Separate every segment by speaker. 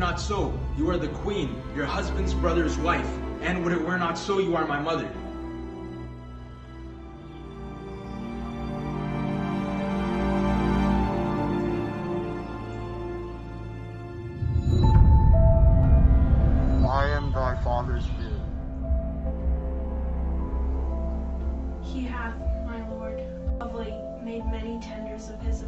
Speaker 1: not so, you are the queen, your husband's brother's wife, and would it were not so, you are my mother.
Speaker 2: I am thy father's beard.
Speaker 3: He hath, my lord, of late made many tenders of his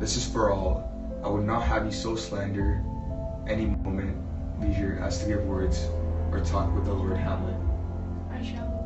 Speaker 4: This is for all. I would not have you so slander any moment leisure as to give words or talk with the Lord Hamlet.
Speaker 3: I shall